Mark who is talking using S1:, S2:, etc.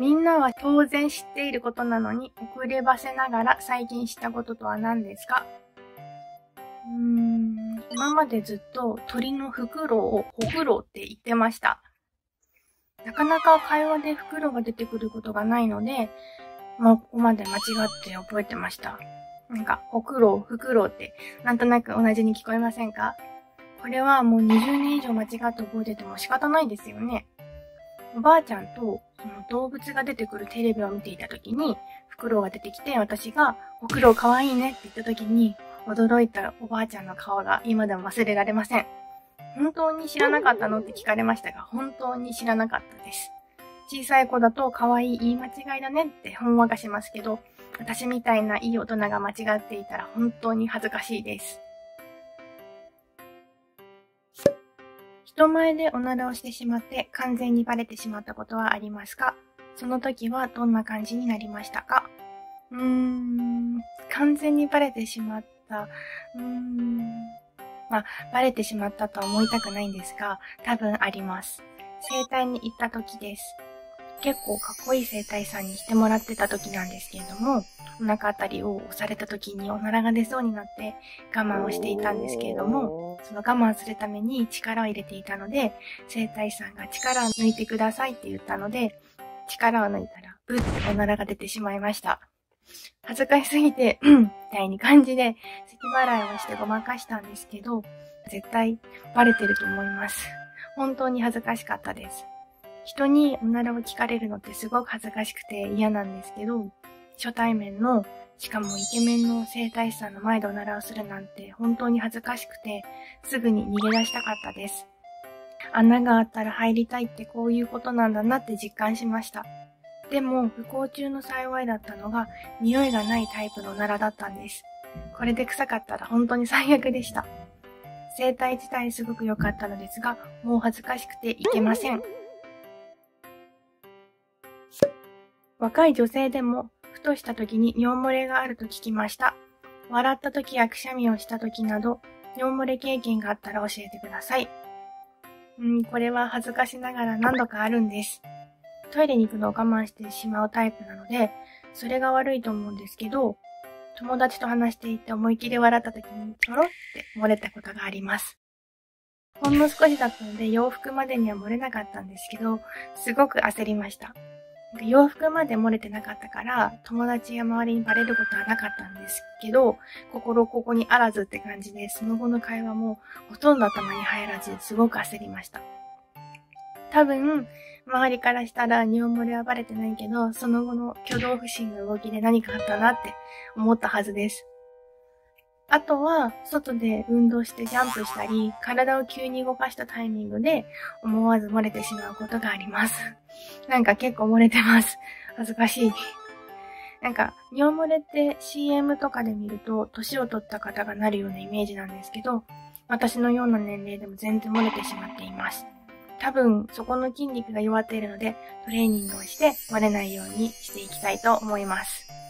S1: みんなは当然知っていることなのに遅ればせながら最近知ったこととは何ですか？うーん、今までずっと鳥のフクロウをホクロウって言ってました。なかなか会話でフクロウが出てくることがないので、もうここまで間違って覚えてました。なんか、ほくろう、ふくろうって、なんとなく同じに聞こえませんか？これはもう20年以上間違って覚えてても仕方ないですよね。おばあちゃんとその動物が出てくるテレビを見ていた時に、フクロウが出てきて、私が、ほくろうかわいいねって言った時に、驚いたおばあちゃんの顔が今でも忘れられません。本当に知らなかったのって聞かれましたが、本当に知らなかったです。小さい子だと可愛い言い間違いだねってほんわかしますけど、私みたいないい大人が間違っていたら本当に恥ずかしいです。人前でおならをしてしまって完全にバレてしまったことはありますか？その時はどんな感じになりましたか？うーん、完全にバレてしまった。うーん、まあ、バレてしまったとは思いたくないんですが、多分あります。整体に行った時です。結構かっこいい整体さんにしてもらってた時なんですけれども、お腹あたりを押された時におならが出そうになって我慢をしていたんですけれども、その我慢するために力を入れていたので、整体師さんが力を抜いてくださいって言ったので、力を抜いたら、うっておならが出てしまいました。恥ずかしすぎて、うん、みたいに感じで、咳払いをしてごまかしたんですけど、絶対バレてると思います。本当に恥ずかしかったです。人におならを聞かれるのってすごく恥ずかしくて嫌なんですけど、初対面の、しかもイケメンの整体師さんの前でおならをするなんて本当に恥ずかしくて、すぐに逃げ出したかったです。穴があったら入りたいってこういうことなんだなって実感しました。でも、不幸中の幸いだったのが、匂いがないタイプのおならだったんです。これで臭かったら本当に最悪でした。生態自体すごく良かったのですが、もう恥ずかしくていけません。若い女性でも、とした時に尿漏れがあると聞きました。笑った時やくしゃみをした時など、尿漏れ経験があったら教えてください。うん、これは恥ずかしながら何度かあるんです。トイレに行くのを我慢してしまうタイプなので、それが悪いと思うんですけど、友達と話していて思い切り笑った時にちょろって漏れたことがあります。ほんの少しだったので洋服までには漏れなかったんですけど、すごく焦りました。洋服まで漏れてなかったから、友達や周りにバレることはなかったんですけど、心ここにあらずって感じで、その後の会話もほとんど頭に入らず、すごく焦りました。多分、周りからしたら尿漏れはバレてないけど、その後の挙動不審の動きで何かあったなって思ったはずです。あとは、外で運動してジャンプしたり、体を急に動かしたタイミングで思わず漏れてしまうことがあります。なんか結構漏れてます。恥ずかしい。なんか、尿漏れって CM とかで見ると、年を取った方がなるようなイメージなんですけど、私のような年齢でも全然漏れてしまっています。多分、そこの筋肉が弱っているので、トレーニングをして漏れないようにしていきたいと思います。